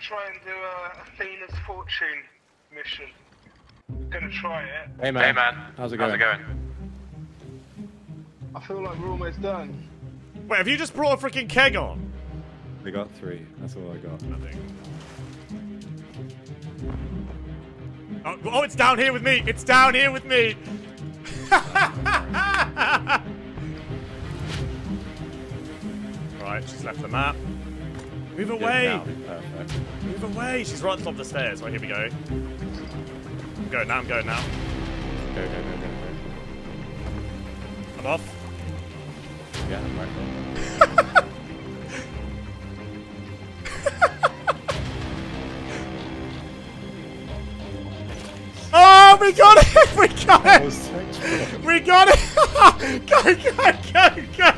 try and do a Athena's Fortune mission. I'm Gonna try it. Hey man. Hey man, How's it going? How's it going? I feel like we're almost done. Wait, have you just brought a freaking keg on? We got three. That's all I got. Nothing. Oh, oh, it's down here with me. It's down here with me. right, she's left the map. Move away. now. Perfect. Move away. She's right at the top of the stairs. Right, here we go. I'm going now. I'm going now. Go, go, go, go, go. I'm off. Yeah, I'm right there. Oh, we got it. We got it. We got it. go, go, go, go.